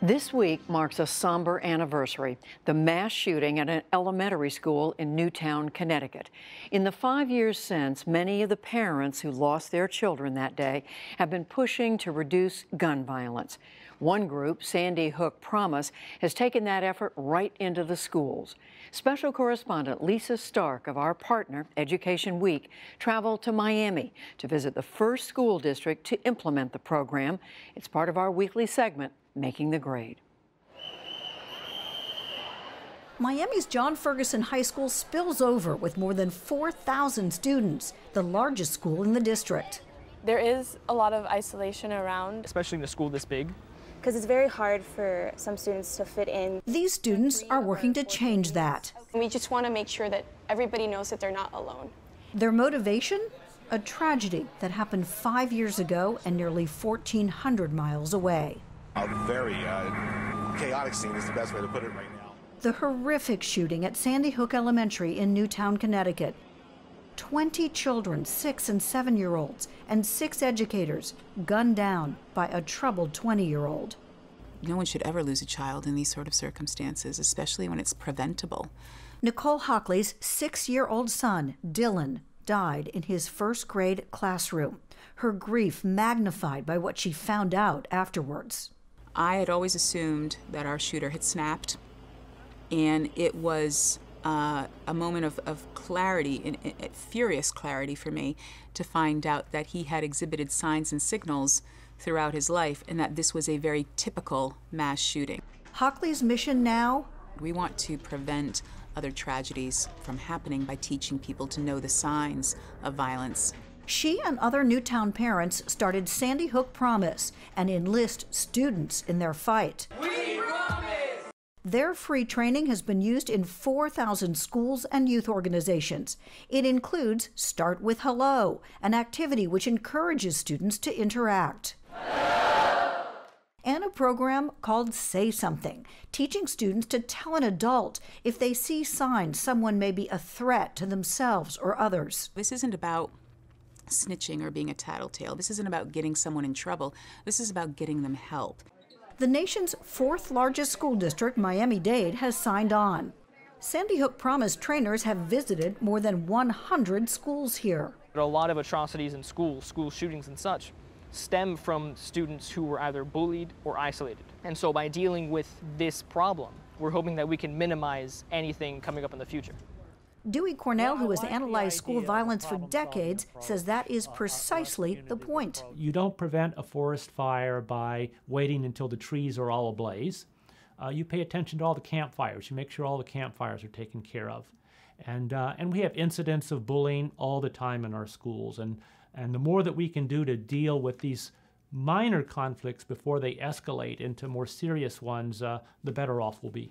This week marks a somber anniversary the mass shooting at an elementary school in Newtown, Connecticut. In the five years since, many of the parents who lost their children that day have been pushing to reduce gun violence. One group, Sandy Hook Promise, has taken that effort right into the schools. Special correspondent Lisa Stark of our partner, Education Week, traveled to Miami to visit the first school district to implement the program. It's part of our weekly segment, Making the Grade. Miami's John Ferguson High School spills over with more than 4,000 students, the largest school in the district. There is a lot of isolation around, especially in a school this big because it's very hard for some students to fit in. These students are working to change that. We just want to make sure that everybody knows that they're not alone. Their motivation? A tragedy that happened five years ago and nearly 1,400 miles away. A very uh, chaotic scene is the best way to put it right now. The horrific shooting at Sandy Hook Elementary in Newtown, Connecticut 20 children, six and seven year olds, and six educators gunned down by a troubled 20 year old. No one should ever lose a child in these sort of circumstances, especially when it's preventable. Nicole Hockley's six year old son, Dylan, died in his first grade classroom, her grief magnified by what she found out afterwards. I had always assumed that our shooter had snapped, and it was uh, a moment of, of clarity, in, in, furious clarity for me, to find out that he had exhibited signs and signals throughout his life and that this was a very typical mass shooting. Hockley's mission now? We want to prevent other tragedies from happening by teaching people to know the signs of violence. She and other Newtown parents started Sandy Hook Promise and enlist students in their fight. We promise! their free training has been used in 4,000 schools and youth organizations. It includes Start with Hello, an activity which encourages students to interact. And a program called Say Something, teaching students to tell an adult if they see signs someone may be a threat to themselves or others. This isn't about snitching or being a tattletale. This isn't about getting someone in trouble. This is about getting them help. The nation's fourth largest school district, Miami Dade, has signed on. Sandy Hook Promise trainers have visited more than 100 schools here. A lot of atrocities in schools, school shootings and such, stem from students who were either bullied or isolated. And so by dealing with this problem, we're hoping that we can minimize anything coming up in the future. Dewey Cornell, who has analyzed school violence for decades, says that is precisely the point. You don't prevent a forest fire by waiting until the trees are all ablaze. Uh, you pay attention to all the campfires. You make sure all the campfires are taken care of. And, uh, and we have incidents of bullying all the time in our schools. And, and the more that we can do to deal with these minor conflicts before they escalate into more serious ones, uh, the better off we'll be.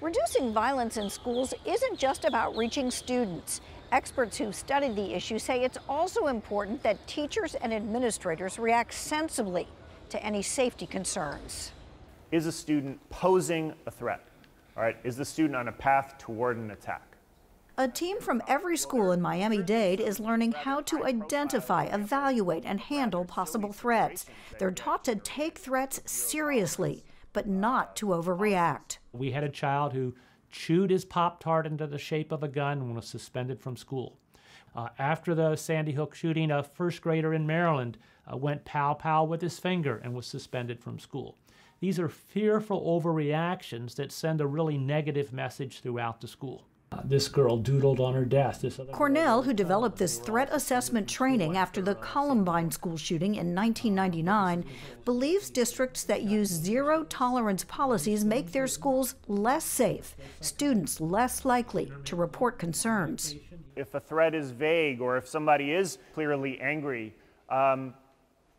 Reducing violence in schools isn't just about reaching students. Experts who studied the issue say it's also important that teachers and administrators react sensibly to any safety concerns. Is a student posing a threat? All right, is the student on a path toward an attack? A team from every school in Miami Dade is learning how to identify, evaluate, and handle possible threats. They're taught to take threats seriously but not to overreact. We had a child who chewed his Pop Tart into the shape of a gun and was suspended from school. Uh, after the Sandy Hook shooting, a first grader in Maryland uh, went pow pow with his finger and was suspended from school. These are fearful overreactions that send a really negative message throughout the school. Uh, this girl doodled on her desk. Cornell, who developed this threat assessment training after the Columbine school shooting in 1999, believes districts that use zero tolerance policies make their schools less safe, students less likely to report concerns. If a threat is vague or if somebody is clearly angry, um,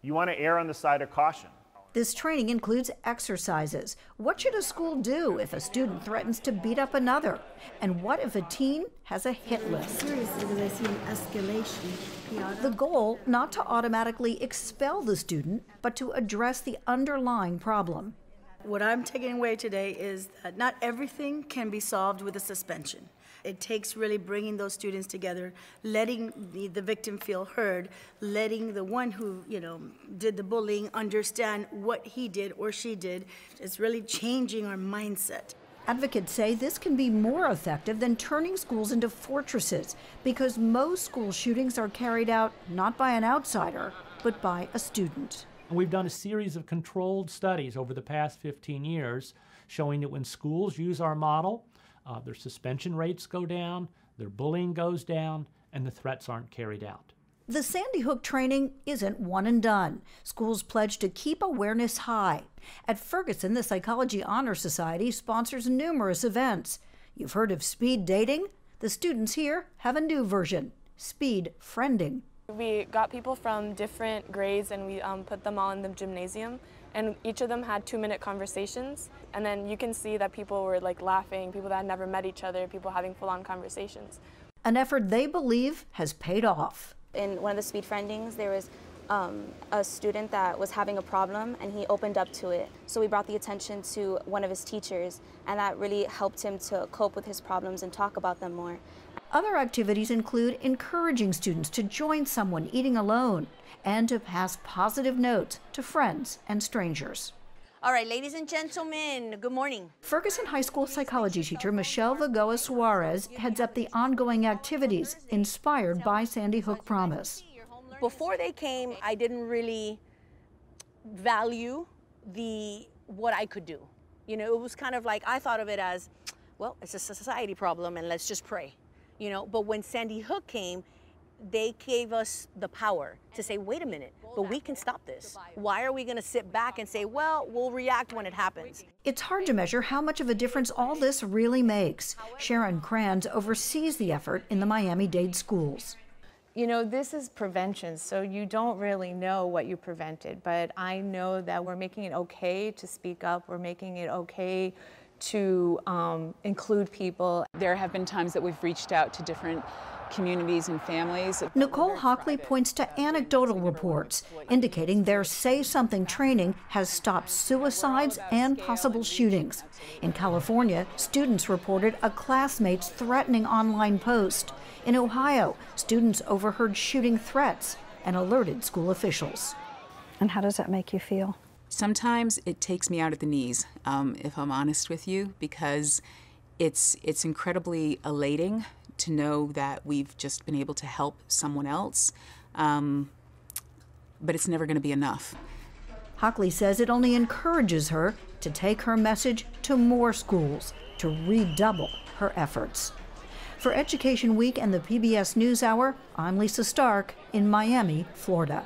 you want to err on the side of caution. This training includes exercises. What should a school do if a student threatens to beat up another? And what if a teen has a hit list? Seriously, because I see an escalation. The goal, not to automatically expel the student, but to address the underlying problem. What I'm taking away today is that not everything can be solved with a suspension. It takes really bringing those students together, letting the, the victim feel heard, letting the one who, you know, did the bullying understand what he did or she did. It's really changing our mindset. Advocates say this can be more effective than turning schools into fortresses because most school shootings are carried out not by an outsider, but by a student. We've done a series of controlled studies over the past 15 years showing that when schools use our model, uh, their suspension rates go down, their bullying goes down, and the threats aren't carried out. The Sandy Hook training isn't one and done. Schools pledge to keep awareness high. At Ferguson, the Psychology Honor Society sponsors numerous events. You've heard of speed dating? The students here have a new version speed friending. We got people from different grades and we um, put them all in the gymnasium. And each of them had two minute conversations. And then you can see that people were like laughing people that had never met each other people having full-on conversations. An effort they believe has paid off. In one of the speed friendings there was um, a student that was having a problem and he opened up to it. So we brought the attention to one of his teachers and that really helped him to cope with his problems and talk about them more other activities include encouraging students to join someone eating alone and to pass positive notes to friends and strangers. All right, ladies and gentlemen, good morning. Ferguson High School psychology teacher Michelle Vagoa Suarez heads up the ongoing activities inspired by Sandy Hook Promise. Before they came, I didn't really value the what I could do. You know, it was kind of like I thought of it as, well, it's a society problem and let's just pray. You know, but when Sandy Hook came, they gave us the power to say, wait a minute, but we can stop this. Why are we going to sit back and say, well, we'll react when it happens? It's hard to measure how much of a difference all this really makes. Sharon Kranz oversees the effort in the Miami Dade schools. You know, this is prevention, so you don't really know what you prevented, but I know that we're making it okay to speak up, we're making it okay to um, include people. There have been times that we've reached out to different communities and families. Nicole Hockley points to anecdotal reports indicating their Say Something training has stopped suicides and possible shootings. In California, students reported a classmate's threatening online post. In Ohio, students overheard shooting threats and alerted school officials. And how does that make you feel? Sometimes it takes me out at the knees, um, if I'm honest with you, because it's it's incredibly elating to know that we've just been able to help someone else, um, but it's never going to be enough. Hockley says it only encourages her to take her message to more schools, to redouble her efforts. For Education Week and the PBS NewsHour, I'm Lisa Stark in Miami, Florida.